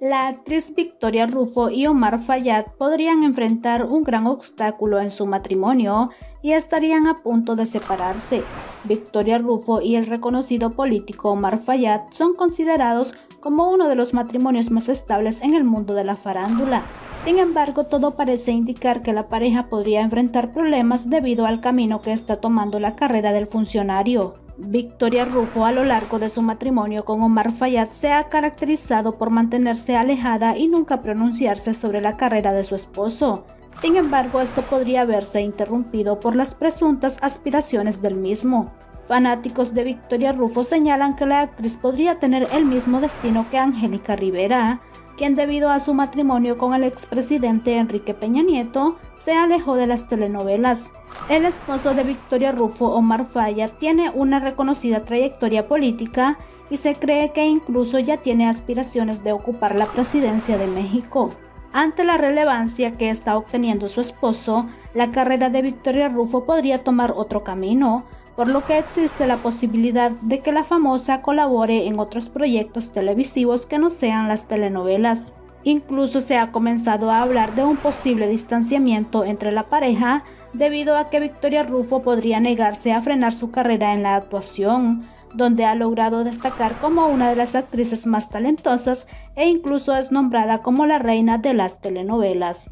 La actriz Victoria Rufo y Omar Fayad podrían enfrentar un gran obstáculo en su matrimonio y estarían a punto de separarse. Victoria Rufo y el reconocido político Omar Fayad son considerados como uno de los matrimonios más estables en el mundo de la farándula. Sin embargo, todo parece indicar que la pareja podría enfrentar problemas debido al camino que está tomando la carrera del funcionario. Victoria Rufo a lo largo de su matrimonio con Omar Fayad se ha caracterizado por mantenerse alejada y nunca pronunciarse sobre la carrera de su esposo. Sin embargo, esto podría verse interrumpido por las presuntas aspiraciones del mismo. Fanáticos de Victoria Rufo señalan que la actriz podría tener el mismo destino que Angélica Rivera, quien debido a su matrimonio con el expresidente Enrique Peña Nieto se alejó de las telenovelas. El esposo de Victoria Rufo, Omar Falla, tiene una reconocida trayectoria política y se cree que incluso ya tiene aspiraciones de ocupar la presidencia de México. Ante la relevancia que está obteniendo su esposo, la carrera de Victoria Rufo podría tomar otro camino, por lo que existe la posibilidad de que la famosa colabore en otros proyectos televisivos que no sean las telenovelas. Incluso se ha comenzado a hablar de un posible distanciamiento entre la pareja debido a que Victoria Rufo podría negarse a frenar su carrera en la actuación, donde ha logrado destacar como una de las actrices más talentosas e incluso es nombrada como la reina de las telenovelas.